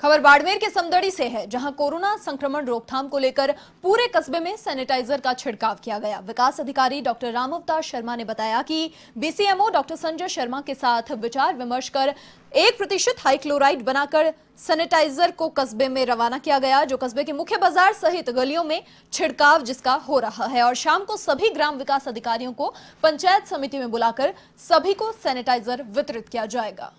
खबर बाड़मेर के समदड़ी से है, जहाँ कोरोना संक्रमण रोकथाम को लेकर पूरे कस्बे में सैनिटाइजर का छिड़काव किया गया। विकास अधिकारी डॉक्टर रामअवतार शर्मा ने बताया कि बीसीएमओ डॉक्टर संजय शर्मा के साथ विचार विमर्श कर एक प्रतिशत हाईक्लोराइड बनाकर सैनिटाइजर को कस्बे में रवाना किया गया, जो कस्बे के मुख्य बाज़ार सहित गलियों में छिड़काव जिसका हो रहा है। और शाम को सभी ग्राम विकास अधिकारियों को पंचायत समिति में बुलाकर सभी को सैनिटाइजर वितरित किया जाएगा।